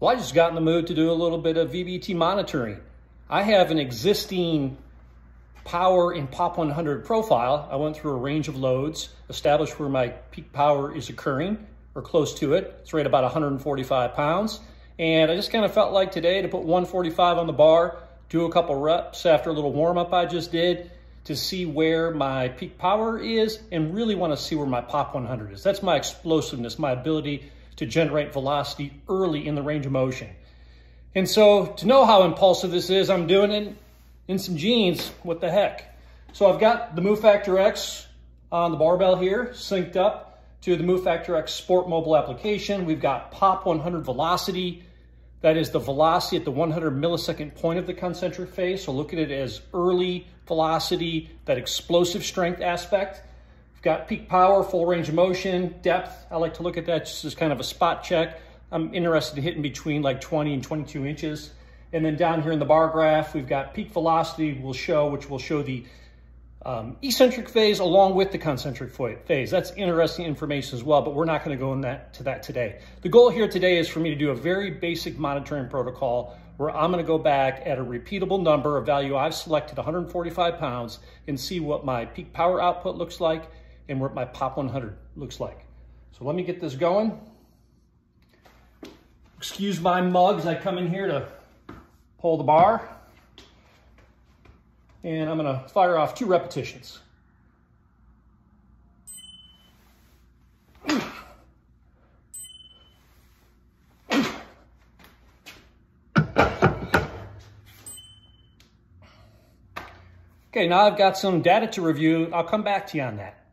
Well, I just got in the mood to do a little bit of VBT monitoring. I have an existing power in POP 100 profile. I went through a range of loads, established where my peak power is occurring or close to it. It's right about 145 pounds. And I just kind of felt like today to put 145 on the bar, do a couple reps after a little warm up I just did to see where my peak power is and really want to see where my POP 100 is. That's my explosiveness, my ability to generate velocity early in the range of motion. And so to know how impulsive this is, I'm doing it in some jeans. What the heck? So I've got the MoveFactorX on the barbell here, synced up to the MoveFactorX Sport mobile application. We've got POP 100 velocity. That is the velocity at the 100 millisecond point of the concentric phase. So look at it as early velocity, that explosive strength aspect got peak power, full range of motion, depth. I like to look at that just as kind of a spot check. I'm interested in hitting between like 20 and 22 inches. And then down here in the bar graph, we've got peak velocity will show, which will show the um, eccentric phase along with the concentric phase. That's interesting information as well, but we're not gonna go in that, to that today. The goal here today is for me to do a very basic monitoring protocol where I'm gonna go back at a repeatable number, a value I've selected 145 pounds, and see what my peak power output looks like and what my POP 100 looks like. So let me get this going. Excuse my mugs. I come in here to pull the bar. And I'm gonna fire off two repetitions. Okay, now I've got some data to review. I'll come back to you on that.